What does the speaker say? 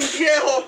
你歇一会